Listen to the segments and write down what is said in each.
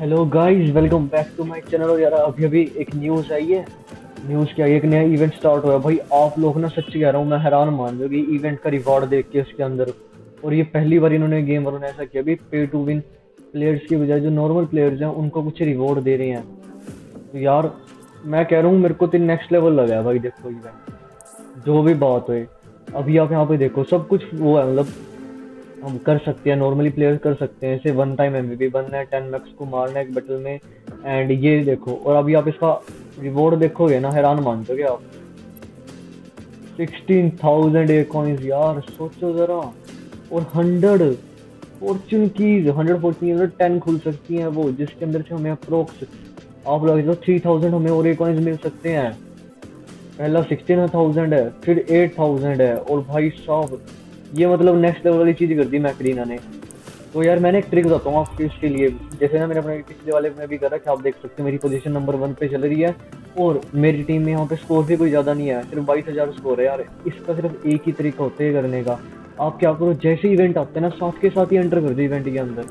Hello guys welcome back to my channel और यार, अभी अभी एक न्यूज़ आई है। न्यूज़ क्या एक नया इवेंट स्टार्ट हुआ है। भाई, आप लोग ना सच्ची कह रहा हूँ, मैं हैरान मान लो कि इवेंट का रिवॉर्ड देख के उसके अंदर। और ये पहली बार इन्होंने गेम वालों ने ऐसा किया। अभी पे टू विन प्लेयर्स की बजाय जो नॉर्मल प्लेयर्स हैं, उनको कुछ रिवॉर्ड दे रहे हैं। तो यार, मैं कह रहा हूँ, मेरे को तो नेक्स्ट लेवल लगा है भाई, देखो इवेंट जो भी बात हुए अभी आप यहाँ पे देखो, सब कुछ वो है मतलब हम कर सकते हैं नॉर्मली प्लेयर्स कर सकते हैं, ऐसे वन टाइम एमवीपी बनना है टेन मैक्स को मारना है एक बैटल में एंड ये देखो, और अभी आप इसका रिवॉर्ड देखोगे ना, हैरान मान दोगे आप? सिक्सटीन थाउज़ेंड ए कॉइन्स यार, सोचो जरा, और hundred fortune keys hundred fortune ten खुल सकती हैं वो, जिसके अंदर से हमें अप्रोक्स आप लगा लो थ्री थाउज़ेंड हमें और ए कॉइन्स मिल सकते हैं। पहला सिक्सटीन थाउज़ेंड है, फिर एट थाउज़ेंड है, और भाई साहब ये मतलब नेक्स्ट लेवल वाली चीज़ कर दी मैकरीना ने। तो यार मैंने एक ट्रिक बताता हूँ आपके इसके लिए। जैसे ना मैंने अपने पिछले वाले में भी करा कि आप देख सकते हैं मेरी पोजीशन नंबर वन पे चल रही है और मेरी टीम में यहाँ पे स्कोर भी कोई ज़्यादा नहीं है। सिर्फ़ बाईस हज़ार स्कोर है यार। इसका सिर्फ़ एक ही तरीका होता है करने का। आप क्या करो, जैसे इवेंट आते हैं ना, साथ के साथ ही एंटर कर दो इवेंट के अंदर।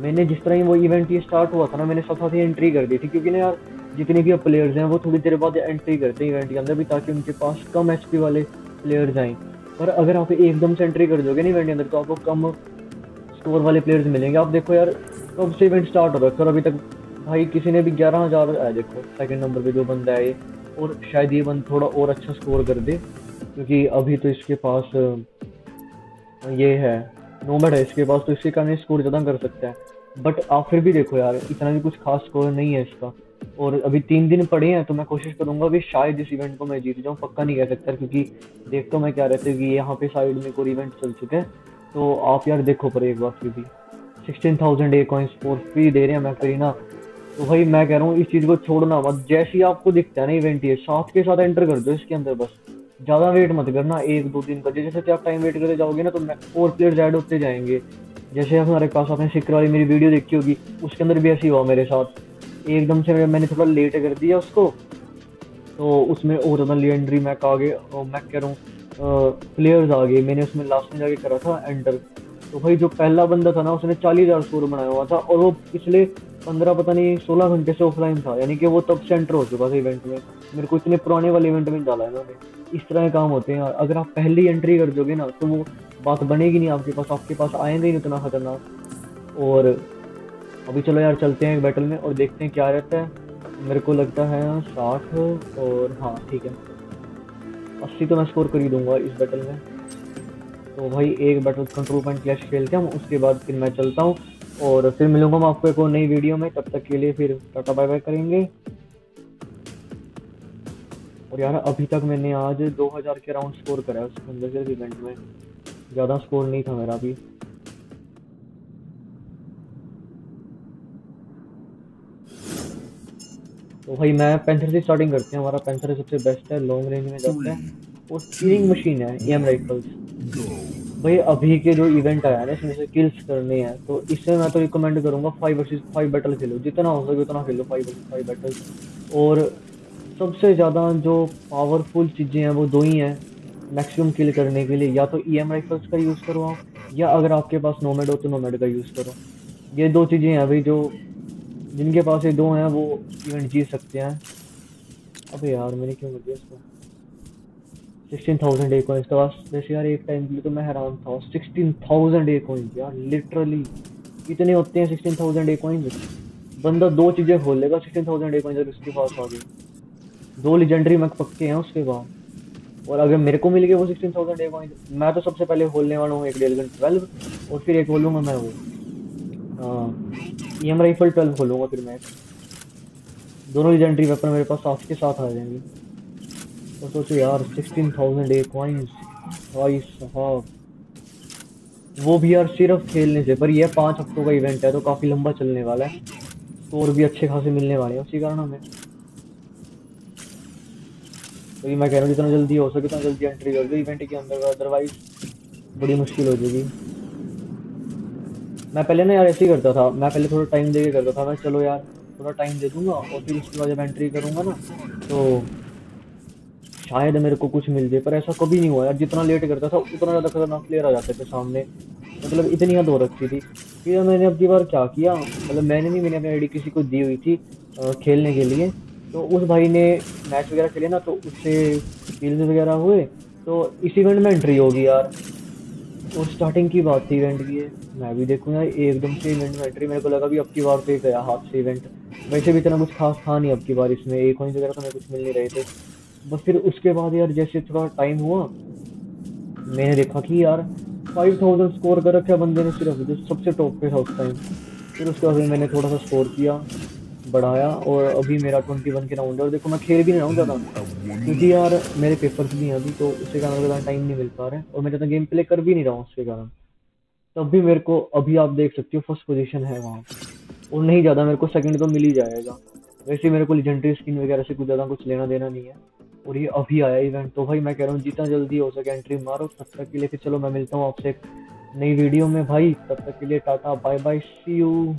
मैंने जिस तरह ही वो इवेंट ये स्टार्ट हुआ था ना, मैंने साथ साथ ही एंट्री कर दी थी। क्योंकि ना यार, जितने भी प्लेयर्स हैं, वो थोड़ी देर बाद एंट्री करते हैं इवेंट के अंदर भी, ताकि उनके पास कम एचपी वाले प्लेयर्स आएँ। पर अगर आप एकदम से एंट्री कर दोगे ना इवेंट के अंदर तो आपको कम स्कोर वाले प्लेयर्स मिलेंगे। आप देखो यार, कब से इवेंट स्टार्ट हो रहा है? सर, अभी तक भाई किसी ने भी ग्यारह हज़ार आया देखो सेकंड नंबर पे जो बंदा है, और शायद ये बंदा थोड़ा और अच्छा स्कोर कर दे, क्योंकि अभी तो इसके पास ये है नोमैड है, इसके पास तो इसके कारण स्कोर ज़्यादा कर सकता है। बट आप फिर भी देखो यार, इतना भी कुछ खास स्कोर नहीं है इसका। और अभी तीन दिन पड़े हैं तो मैं कोशिश करूँगा कि शायद इस इवेंट को मैं जीत जाऊँ, पक्का नहीं कह सकता क्योंकि देख तो मैं क्या रहते कि यहाँ पे साइड में कोई इवेंट चल चुके हैं। तो आप यार देखो पर एक बार फिर भी। Sixteen thousand A coins for free दे रहे हैं मैं करीना। तो भाई मैं कह रहा हूँ, इस चीज़ को छोड़ना मत। जैसे ही आपको दिखता है ना इवेंट ये, साथ के साथ एंटर कर दो इसके अंदर बस। ज़्यादा वेट मत करना, एक दो दिन का। जैसे आप टाइम वेट करते जाओगे ना तो और प्लेयर्स ऐड होते जाएँगे। जैसे हमारे पास आपने सिक्कर वाली मेरी वीडियो देखी होगी, उसके अंदर भी ऐसी हुआ मेरे साथ। एकदम से मैंने थोड़ा लेट कर दिया उसको तो उसमें और ज़्यादा लियंड्री मैक आ गए और मैं कह रहा हूँ प्लेयर्स आ गए। मैंने उसमें लास्ट में जाके करा था एंटर तो भाई जो पहला बंदा था ना, उसने चालीस हज़ार स्कोर बनाया हुआ था, और वो पिछले पंद्रह पता नहीं, सोलह घंटे से ऑफलाइन था। यानी कि वो तब से एंटर हो चुका था इवेंट में। मेरे को इतने पुराने वाले इवेंट में डाला है इन्होंने। इस तरह के काम होते हैं। अगर आप पहली एंट्री कर दोगे ना तो वो बात बनेगी नहीं आपके पास आपके पास आएँगे नहीं उतना खतरनाक। और अभी चलो यार, चलते हैं बैटल में और देखते हैं क्या रहता है। मेरे को लगता है साठ और हाँ ठीक है। अस्सी तो मैं स्कोर कर ही दूँगा इस बैटल में। तो भाई एक बैटल कंट्रोल पॉइंट क्लैश खेलते हैं उसके बाद फिर मैं चलता हूँ। और फिर मिलूँगा मैं आपको एक और नई वीडियो में, तब तक के लिए फिर टाटा बाय बाय करेंगे। और यार, अभी तक मैंने आज 2000 के राउंड स्कोर करा है उस के इवेंट में। ज़्यादा स्कोर नहीं था मेरा अभी तो भाई मैं पेंथर से स्टार्टिंग करते हैं। हमारा पेंथर सबसे बेस्ट है लॉन्ग रेंज में जाता है। और स्टीरिंग मशीन है एम राइफल्स भाई अभी के जो इवेंट आया ना, इसमें से किल्स करने हैं। तो इससे मैं तो रिकमेंड करूँगा फाइव वर्सेस फाइव बैटल खेलो। जितना हो सके उतना खेलो फाइव वर्सेस फाइव बैटल और सबसे ज़्यादा जो पावरफुल चीज़ें हैं, वो दो ही हैं। मैक्सिमम किल करने के लिए या तो ई एम राइफल्स का यूज़ करो आप, या अगर आपके पास नोमेड हो तो नोमेड का यूज़ करो। ये दो चीज़ें हैं भाई जो जिनके पास ये दो हैं, वो इवेंट जीत सकते हैं। अबे यार, मैंने क्यों कर दिया इसको? सिक्सटीन थाउज़ेंड ए कॉइन्स तो वैसे यार एक टाइम के लिए तो मैं हैरान था। सिक्सटीन थाउज़ेंड ए कॉइन्स यार लिटरली इतने होते हैं सिक्सटीन थाउज़ेंड ए कॉइन्स बंदा दो चीज़ें खोल लेगा सिक्सटीन थाउज़ेंड ए कॉइन्स उसके पास आ गई दो लेजेंडरी मैक पक्के हैं उसके बाद। और अगर मेरे को मिल गए वो सिक्सटीन थाउज़ेंड ए कॉइन्स मैं तो सबसे पहले खोलने वाला हूँ एक डेल गन ट्वेल्व और फिर एक खोलूँगा मैं वो। ई एम राइफल ट्वेल्व खोलूँगा फिर मैं। दोनों लेजेंडरी वेपन मेरे पास साथ के साथ आ जाएँगे। तो सोचो यार सिक्सटीन थाउज़ेंड ए कॉइन्स भाई साहब। वो भी यार सिर्फ़ खेलने से, पर यह पाँच हफ्तों का इवेंट है तो काफ़ी लंबा चलने वाला है। तो और भी अच्छे खासे मिलने वाले हैं उसी कारण हमें। ये मैं कह रहा हूँ, जितना जल्दी हो सके उतना जल्दी एंट्री कर दो इवेंट के अंदर अदरवाइज़ बड़ी मुश्किल हो जाएगी। मैं पहले ना यार ऐसे ही करता था, मैं पहले थोड़ा टाइम दे के करता था, मैं चलो यार, थोड़ा टाइम दे दूँगा और फिर उसके बाद जब एंट्री करूँगा ना तो शायद मेरे को कुछ मिल जाए, पर ऐसा कभी नहीं हुआ यार, जितना लेट करता था, उतना ज़्यादा खतरनाक प्लेयर आ जाते थे सामने। मतलब इतनी हद हो रखी थी फिर मैंने अब की बार क्या किया? मतलब मैंने नहीं, मैंने अपनी आईडी किसी को दी हुई थी खेलने के लिए। तो उस भाई ने मैच वगैरह खेले ना तो उससे स्किल्स वगैरह हुए। तो इस इवेंट में एंट्री होगी यार। और स्टार्टिंग की बात थी इवेंट की, मैं भी देखूँ यार एकदम से इवेंट में एंट्री मेरे को लगा भी अब की बार तो गया हाथ से इवेंट वैसे भी इतना कुछ खास था नहीं अब की बार इसमें। एक कॉइन्स वगैरह तो हमें कुछ मिल नहीं रहे थे। बस फिर उसके बाद यार जैसे थोड़ा टाइम हुआ, मैंने देखा कि यार फाइव थाउज़ेंड स्कोर कर रखा बंदे ने सिर्फ़, जो सबसे टॉप पे था उस टाइम फिर उसके बाद मैंने थोड़ा सा स्कोर किया। बढ़ाया और अभी मेरा ट्वेंटी वन के राउंड है। और देखो, मैं खेल भी नहीं रहा हूँ ज़्यादा। क्योंकि यार, मेरे पेपर्स भी हैं अभी तो उसके कारण ज़्यादा टाइम नहीं मिल पा रहा है। और मैं ज़्यादा गेम प्ले कर भी नहीं रहा हूँ उसके कारण। तब भी मेरे को, अभी आप देख सकते हो फ़र्स्ट पोजीशन है वहाँ। और नहीं ज़्यादा, मेरे को सेकंड तो मिल ही जाएगा। वैसे मेरे को लेजेंडरी स्किन वगैरह से कुछ ज़्यादा कुछ लेना देना नहीं है। और ये अभी आया इवेंट तो भाई मैं कह रहा हूँ जितना जल्दी, हो सके एंट्री मारो। तब तक के लिए फिर चलो, मैं मिलता हूँ आपसे एक नई वीडियो में। भाई, तब तक के लिए tata bye bye see you